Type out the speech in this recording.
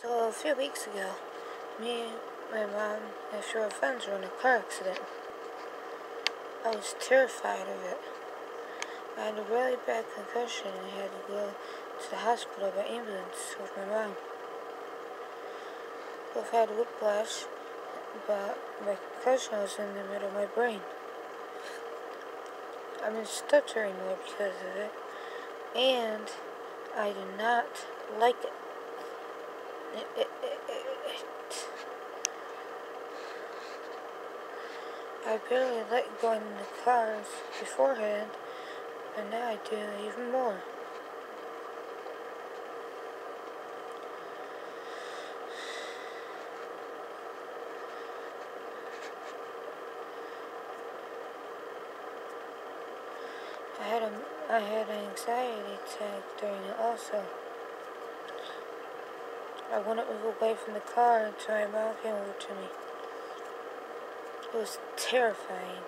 So a few weeks ago, me, my mom, and a few friends were in a car accident. I was terrified of it. I had a really bad concussion and I had to go to the hospital by ambulance with my mom. Both had whiplash, but my concussion was in the middle of my brain. I'm been stuttering more because of it, and I do not like it. I barely let go in the cars beforehand, and now I do even more. I had a I had an anxiety attack during it also. I wanted to move away from the car until my mom came over to me. It was terrifying.